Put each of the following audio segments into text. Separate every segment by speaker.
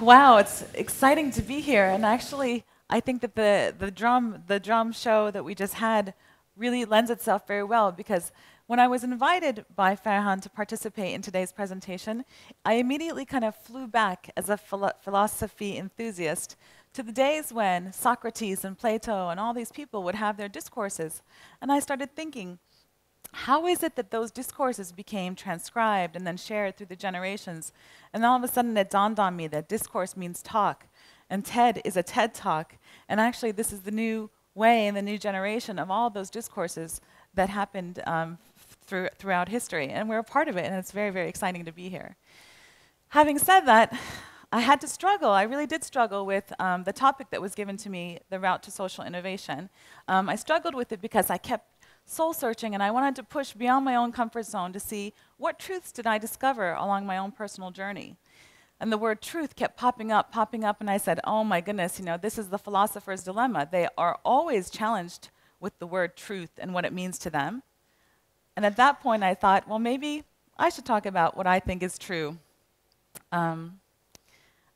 Speaker 1: Wow, it's exciting to be here. And actually, I think that the, the, drum, the drum show that we just had really lends itself very well because when I was invited by Ferhan to participate in today's presentation, I immediately kind of flew back as a philo philosophy enthusiast to the days when Socrates and Plato and all these people would have their discourses. And I started thinking, how is it that those discourses became transcribed and then shared through the generations? And all of a sudden it dawned on me that discourse means talk, and TED is a TED talk. And actually, this is the new way in the new generation of all those discourses that happened um, through, throughout history. And we're a part of it, and it's very, very exciting to be here. Having said that, I had to struggle. I really did struggle with um, the topic that was given to me, the route to social innovation. Um, I struggled with it because I kept soul searching and I wanted to push beyond my own comfort zone to see what truths did I discover along my own personal journey. And the word truth kept popping up, popping up, and I said, oh my goodness, you know, this is the philosopher's dilemma. They are always challenged with the word truth and what it means to them. And at that point, I thought, well, maybe I should talk about what I think is true. Um,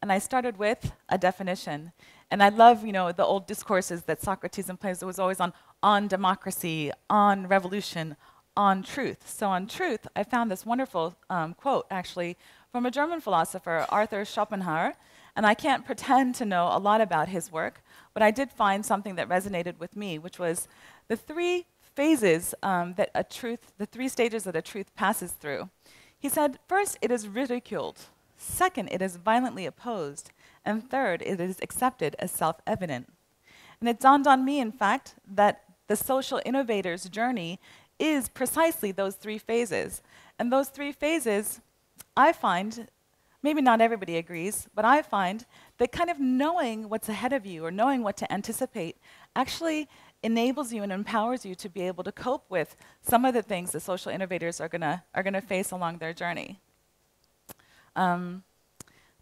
Speaker 1: and I started with a definition. And I love, you know, the old discourses that Socrates and Plato was always on, on democracy, on revolution, on truth. So on truth, I found this wonderful um, quote, actually, from a German philosopher, Arthur Schopenhauer. And I can't pretend to know a lot about his work, but I did find something that resonated with me, which was the three phases um, that a truth, the three stages that a truth passes through. He said, first, it is ridiculed. Second, it is violently opposed. And third, it is accepted as self evident. And it dawned on me, in fact, that the social innovator's journey is precisely those three phases. And those three phases, I find, maybe not everybody agrees, but I find that kind of knowing what's ahead of you or knowing what to anticipate actually enables you and empowers you to be able to cope with some of the things that social innovators are going are gonna face along their journey. Um,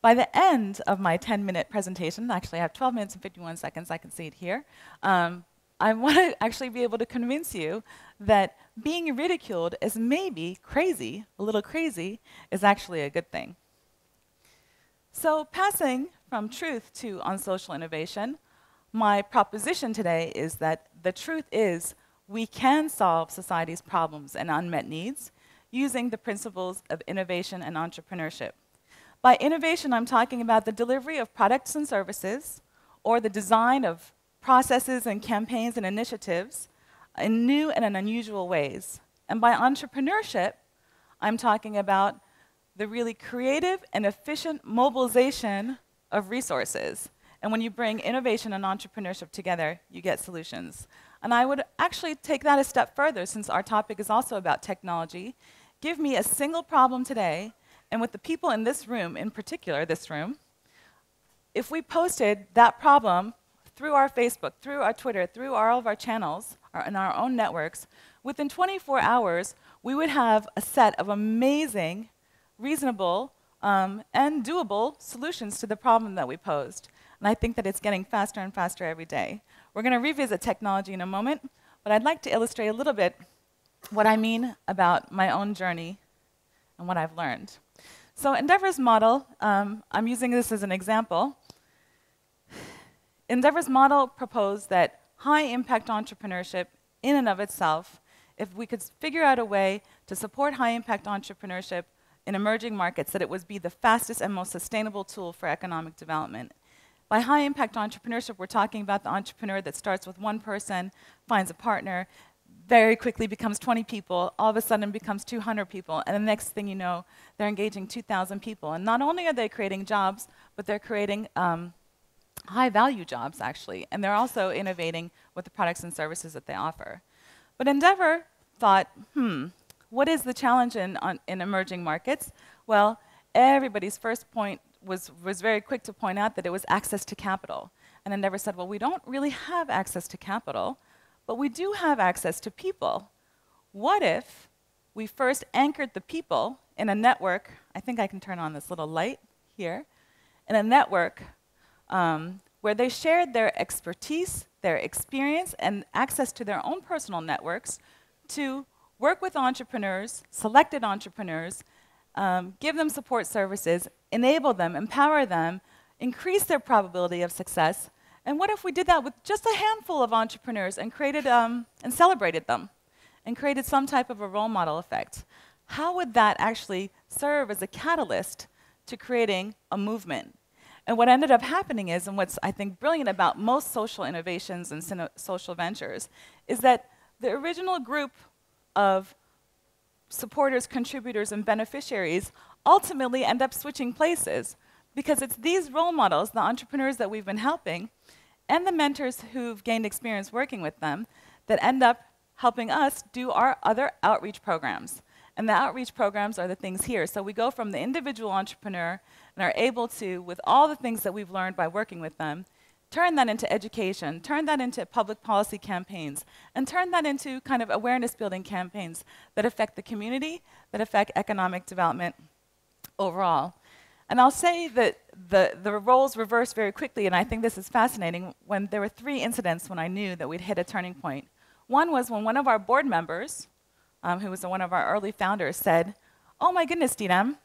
Speaker 1: by the end of my 10 minute presentation, actually I have 12 minutes and 51 seconds, I can see it here, um, I want to actually be able to convince you that being ridiculed as maybe crazy, a little crazy, is actually a good thing. So passing from truth to on social innovation, my proposition today is that the truth is we can solve society's problems and unmet needs using the principles of innovation and entrepreneurship. By innovation, I'm talking about the delivery of products and services or the design of processes and campaigns and initiatives in new and unusual ways. And by entrepreneurship, I'm talking about the really creative and efficient mobilization of resources. And when you bring innovation and entrepreneurship together, you get solutions. And I would actually take that a step further since our topic is also about technology. Give me a single problem today and with the people in this room, in particular, this room, if we posted that problem through our Facebook, through our Twitter, through all of our channels, our, in our own networks, within 24 hours, we would have a set of amazing, reasonable, um, and doable solutions to the problem that we posed. And I think that it's getting faster and faster every day. We're going to revisit technology in a moment, but I'd like to illustrate a little bit what I mean about my own journey and what I've learned. So Endeavor's model, um, I'm using this as an example. Endeavor's model proposed that high impact entrepreneurship in and of itself, if we could figure out a way to support high impact entrepreneurship in emerging markets, that it would be the fastest and most sustainable tool for economic development. By high impact entrepreneurship, we're talking about the entrepreneur that starts with one person, finds a partner, very quickly becomes 20 people, all of a sudden becomes 200 people, and the next thing you know, they're engaging 2,000 people. And not only are they creating jobs, but they're creating um, high value jobs, actually, and they're also innovating with the products and services that they offer. But Endeavor thought, hmm, what is the challenge in, on, in emerging markets? Well, everybody's first point was, was very quick to point out that it was access to capital. And Endeavor said, well, we don't really have access to capital but we do have access to people. What if we first anchored the people in a network? I think I can turn on this little light here. In a network um, where they shared their expertise, their experience, and access to their own personal networks to work with entrepreneurs, selected entrepreneurs, um, give them support services, enable them, empower them, increase their probability of success? And what if we did that with just a handful of entrepreneurs and created um, and celebrated them and created some type of a role model effect? How would that actually serve as a catalyst to creating a movement? And what ended up happening is, and what's I think brilliant about most social innovations and social ventures, is that the original group of supporters, contributors, and beneficiaries ultimately end up switching places because it's these role models, the entrepreneurs that we've been helping, and the mentors who've gained experience working with them that end up helping us do our other outreach programs. And the outreach programs are the things here. So we go from the individual entrepreneur and are able to, with all the things that we've learned by working with them, turn that into education, turn that into public policy campaigns, and turn that into kind of awareness building campaigns that affect the community, that affect economic development overall. And I'll say that the, the roles reversed very quickly, and I think this is fascinating, when there were three incidents when I knew that we'd hit a turning point. One was when one of our board members, um, who was one of our early founders, said, Oh my goodness, Didem,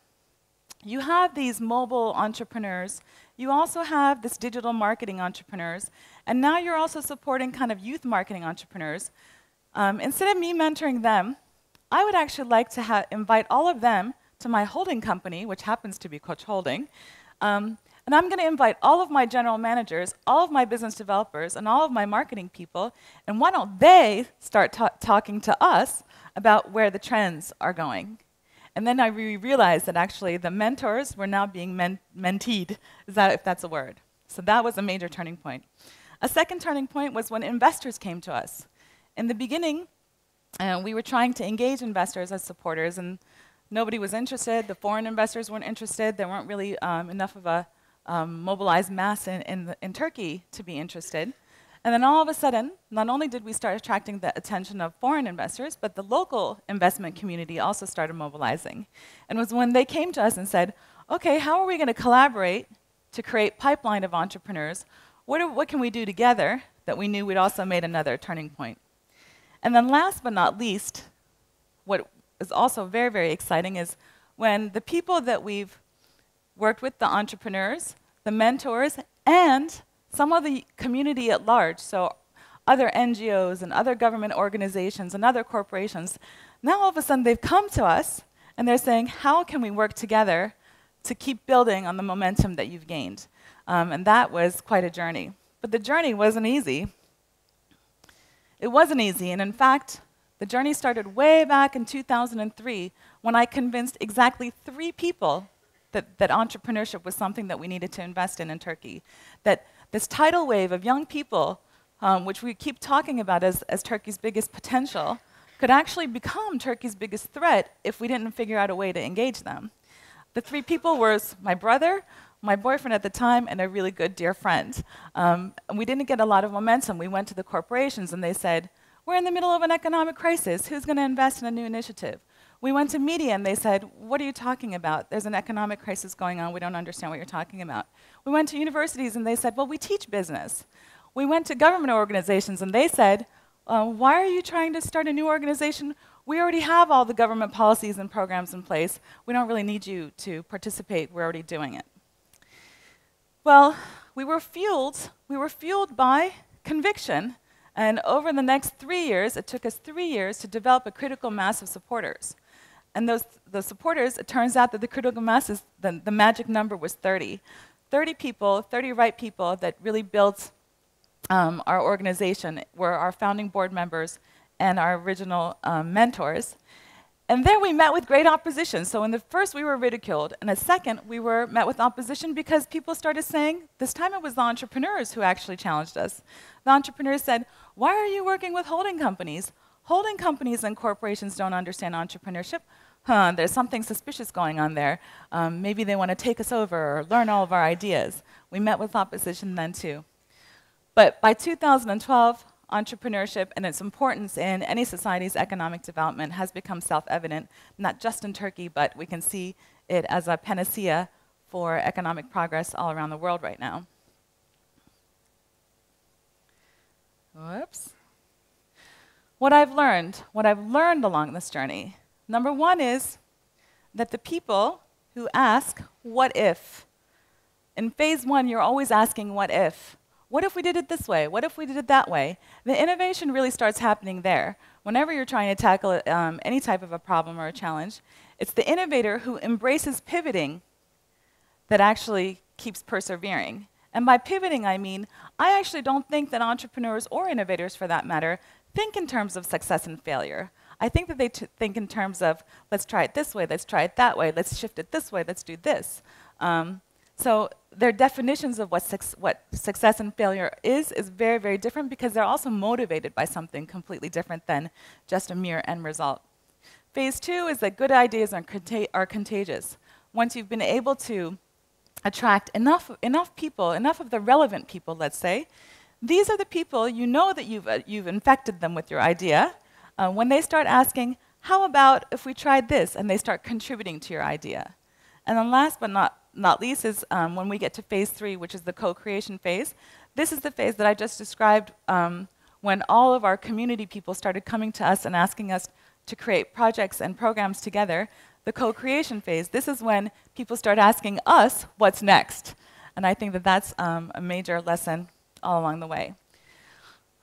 Speaker 1: you have these mobile entrepreneurs you also have this digital marketing entrepreneurs, and now you're also supporting kind of youth marketing entrepreneurs. Um, instead of me mentoring them, I would actually like to invite all of them to my holding company, which happens to be Koç Holding. Um, and I'm going to invite all of my general managers, all of my business developers, and all of my marketing people. And why don't they start ta talking to us about where the trends are going? And then I re realized that actually the mentors were now being men menteed, is that if that's a word. So that was a major turning point. A second turning point was when investors came to us. In the beginning, uh, we were trying to engage investors as supporters, and nobody was interested. The foreign investors weren't interested. There weren't really um, enough of a um, mobilized mass in, in, in Turkey to be interested. And then all of a sudden, not only did we start attracting the attention of foreign investors, but the local investment community also started mobilizing. And it was when they came to us and said, okay, how are we going to collaborate to create pipeline of entrepreneurs? What, what can we do together that we knew we'd also made another turning point? And then last but not least, what is also very, very exciting is when the people that we've worked with, the entrepreneurs, the mentors, and some of the community at large, so other NGOs and other government organizations and other corporations, now all of a sudden they've come to us and they're saying, how can we work together to keep building on the momentum that you've gained? Um, and that was quite a journey. But the journey wasn't easy. It wasn't easy, and in fact, the journey started way back in 2003 when I convinced exactly three people that, that entrepreneurship was something that we needed to invest in in Turkey. That this tidal wave of young people, um, which we keep talking about as, as Turkey's biggest potential, could actually become Turkey's biggest threat if we didn't figure out a way to engage them. The three people were my brother, my boyfriend at the time, and a really good dear friend. Um, and we didn't get a lot of momentum. We went to the corporations and they said, We're in the middle of an economic crisis. Who's going to invest in a new initiative? We went to media and they said, What are you talking about? There's an economic crisis going on. We don't understand what you're talking about. We went to universities and they said, Well, we teach business. We went to government organizations and they said, uh, Why are you trying to start a new organization? We already have all the government policies and programs in place. We don't really need you to participate. We're already doing it. Well, we were fueled. We were fueled by conviction. And over the next three years, it took us three years to develop a critical mass of supporters. And those the supporters, it turns out that the critical mass is the, the magic number was 30. 30 people, 30 right people that really built um, our organization were our founding board members and our original um, mentors. And then we met with great opposition. So in the first, we were ridiculed. And the second, we were met with opposition because people started saying, this time it was the entrepreneurs who actually challenged us. The entrepreneurs said, why are you working with holding companies? Holding companies and corporations don't understand entrepreneurship. Huh, there's something suspicious going on there. Um, maybe they want to take us over or learn all of our ideas. We met with opposition then too. But by 2012, entrepreneurship and its importance in any society's economic development has become self-evident, not just in Turkey, but we can see it as a panacea for economic progress all around the world right now. Whoops what I've learned, what I've learned along this journey, number one is that the people who ask, what if? In phase one, you're always asking, what if? What if we did it this way? What if we did it that way? The innovation really starts happening there. Whenever you're trying to tackle um, any type of a problem or a challenge, it's the innovator who embraces pivoting that actually keeps persevering. And by pivoting, I mean, I actually don't think that entrepreneurs or innovators, for that matter, think in terms of success and failure. I think that they think in terms of let's try it this way, let's try it that way, let's shift it this way, let's do this. Um, so their definitions of what, what success and failure is is very, very different because they're also motivated by something completely different than just a mere end result. Phase two is that good ideas are, are contagious. Once you've been able to attract enough, enough people, enough of the relevant people, let's say, these are the people you know that you've, uh, you've infected them with your idea. Uh, when they start asking, how about if we tried this, and they start contributing to your idea. And then last but not, not least is um, when we get to phase three, which is the co-creation phase. This is the phase that I just described um, when all of our community people started coming to us and asking us to create projects and programs together. The co-creation phase, this is when people start asking us what's next. And I think that that's um, a major lesson all along the way.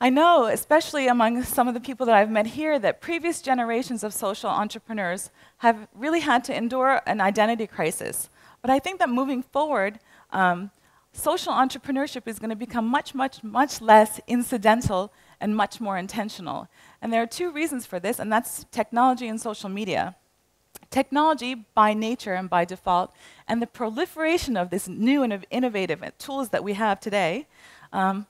Speaker 1: I know, especially among some of the people that I've met here, that previous generations of social entrepreneurs have really had to endure an identity crisis. But I think that moving forward, um, social entrepreneurship is going to become much, much, much less incidental and much more intentional. And there are two reasons for this, and that's technology and social media. Technology, by nature and by default, and the proliferation of this new and innovative tools that we have today, um,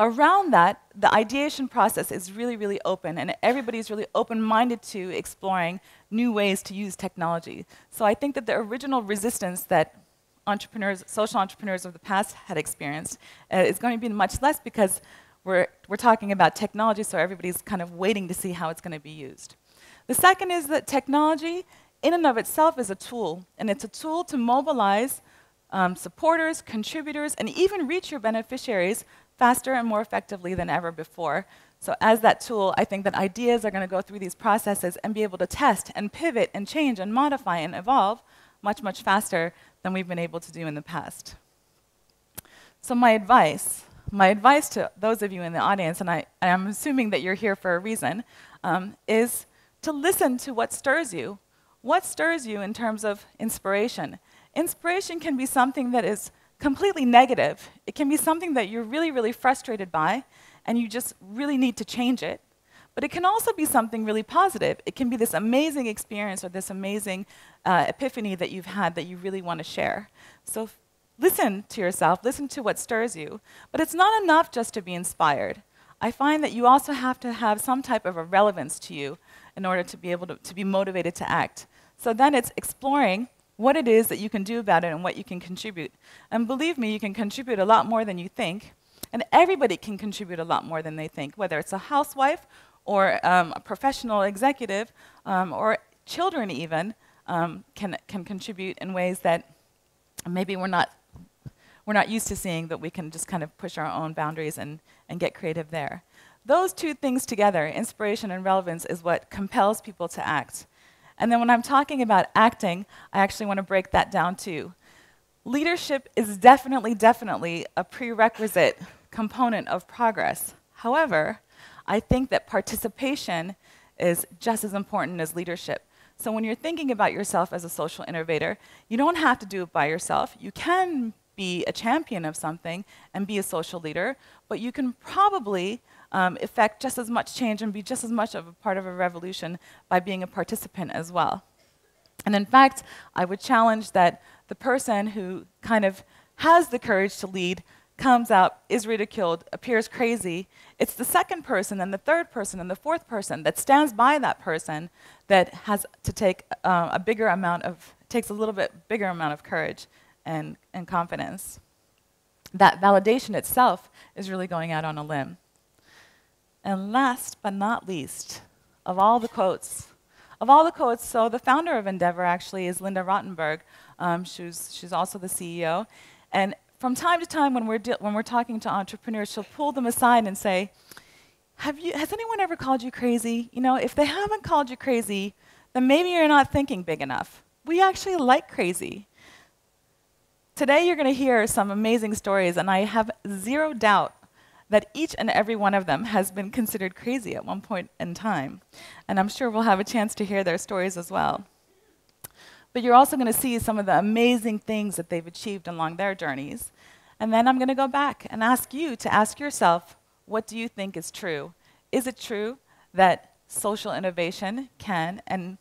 Speaker 1: around that, the ideation process is really, really open, and everybody's really open-minded to exploring new ways to use technology. So I think that the original resistance that entrepreneurs, social entrepreneurs of the past had experienced uh, is going to be much less because we're, we're talking about technology, so everybody's kind of waiting to see how it's going to be used. The second is that technology, in and of itself, is a tool, and it's a tool to mobilize um, supporters, contributors, and even reach your beneficiaries faster and more effectively than ever before. So as that tool, I think that ideas are going to go through these processes and be able to test and pivot and change and modify and evolve much, much faster than we've been able to do in the past. So my advice, my advice to those of you in the audience, and I, am assuming that you're here for a reason, um, is to listen to what stirs you. What stirs you in terms of inspiration? Inspiration can be something that is completely negative. It can be something that you're really, really frustrated by, and you just really need to change it. But it can also be something really positive. It can be this amazing experience or this amazing uh, epiphany that you've had that you really want to share. So listen to yourself, listen to what stirs you. But it's not enough just to be inspired. I find that you also have to have some type of a relevance to you in order to be able to, to be motivated to act. So then it's exploring what it is that you can do about it and what you can contribute. And believe me, you can contribute a lot more than you think. And everybody can contribute a lot more than they think, whether it's a housewife or um, a professional executive um, or children even um, can, can contribute in ways that maybe we're not, we're not used to seeing, that we can just kind of push our own boundaries and, and get creative there. Those two things together, inspiration and relevance, is what compels people to act. And then when I'm talking about acting, I actually want to break that down too. Leadership is definitely, definitely a prerequisite component of progress. However, I think that participation is just as important as leadership. So when you're thinking about yourself as a social innovator, you don't have to do it by yourself. You can be a champion of something and be a social leader, but you can probably um, effect just as much change and be just as much of a part of a revolution by being a participant as well. And in fact, I would challenge that the person who kind of has the courage to lead comes out, is ridiculed, appears crazy, it's the second person and the third person and the fourth person that stands by that person that has to take uh, a bigger amount of, takes a little bit bigger amount of courage and, and confidence. That validation itself is really going out on a limb. And last but not least, of all the quotes, of all the quotes, so the founder of Endeavor actually is Linda Rottenberg. Um, she's, she's also the CEO. And from time to time when we're, when we're talking to entrepreneurs, she'll pull them aside and say, Have you, has anyone ever called you crazy? You know, if they haven't called you crazy, then maybe you're not thinking big enough. we actually like crazy. Today, you're going to hear some amazing stories, and I have zero doubt that each and every one of them has been considered crazy at one point in time. And I'm sure we'll have a chance to hear their stories as well. But you're also going to see some of the amazing things that they've achieved along their journeys. And then I'm going to go back and ask you to ask yourself what do you think is true? Is it true that social innovation can and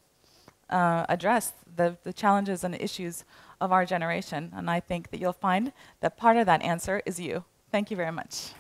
Speaker 1: uh, address the, the challenges and issues of our generation? And I think that you'll find that part of that answer is you. Thank you very much.